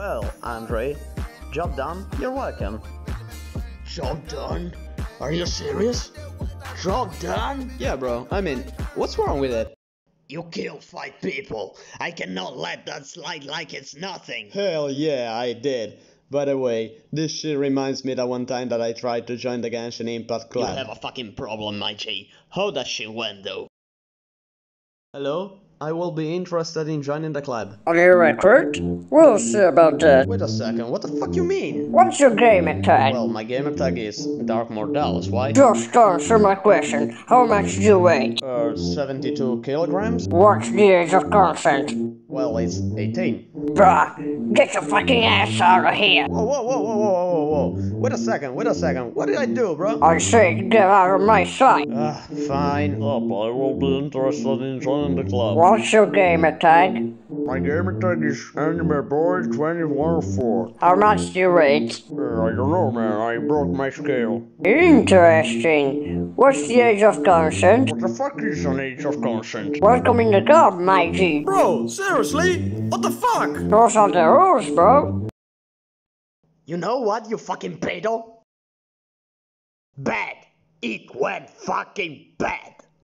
Well, Andre, job done. You're welcome. Job done? Are you serious? Job done? Yeah, bro. I mean, what's wrong with it? You killed five people. I cannot let that slide like it's nothing. Hell yeah, I did. By the way, this shit reminds me that one time that I tried to join the Genshin Impact club. You have a fucking problem, my G. How that shit went though? Hello? I will be interested in joining the club. Are you a recruit? We'll see about that. Wait a second, what the fuck you mean? What's your gamer tag? Well, my gamer tag is Darkmor Dallas, why? Just answer my question. How much do you weigh? Uh, 72 kilograms? What's the age of consent? Well, it's 18. Bruh, get your fucking ass out of here. Whoa, whoa, whoa, whoa, whoa, whoa, whoa. Wait a second, wait a second. What did I do, bro? I say get out of my sight. Ah, fine. Up, I will be interested in joining the club. What's your gamer tag? My gamer tag is Anime Boy 214. How much do you rate? Uh, I don't know, man. I broke my scale. Interesting. What's the age of consent? What the fuck is an age of consent? Welcome in the club, my G. Bro, seriously? What the fuck? Those are the rules, bro. You know what, you fucking pedo? Bad. It went fucking bad.